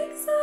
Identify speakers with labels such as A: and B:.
A: exile.